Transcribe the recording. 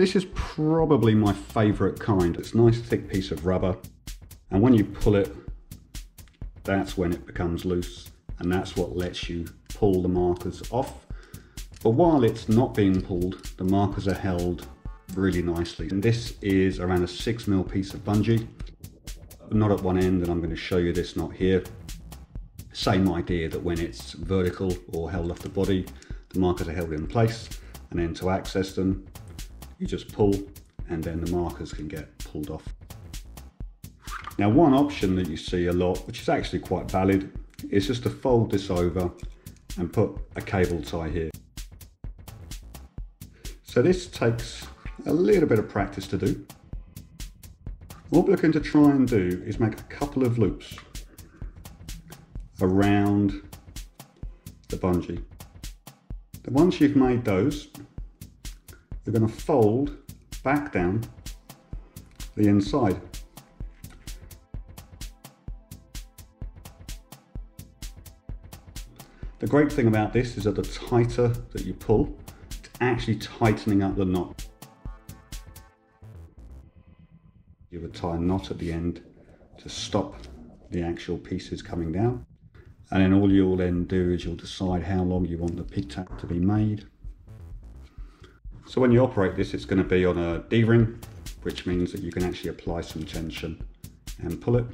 this is probably my favorite kind. It's a nice thick piece of rubber. And when you pull it, that's when it becomes loose. And that's what lets you pull the markers off. But while it's not being pulled, the markers are held really nicely. And this is around a six mil piece of bungee, knot at one end, and I'm going to show you this knot here. Same idea that when it's vertical or held off the body, the markers are held in place, and then to access them, you just pull, and then the markers can get pulled off. Now, one option that you see a lot, which is actually quite valid, is just to fold this over and put a cable tie here. So this takes a little bit of practice to do. What we're looking to try and do is make a couple of loops around the bungee. Then once you've made those, you're going to fold back down the inside. The great thing about this is that the tighter that you pull, it's actually tightening up the knot. You tie a knot at the end to stop the actual pieces coming down. And then all you'll then do is you'll decide how long you want the pigtail to be made. So when you operate this, it's going to be on a D-ring, which means that you can actually apply some tension and pull it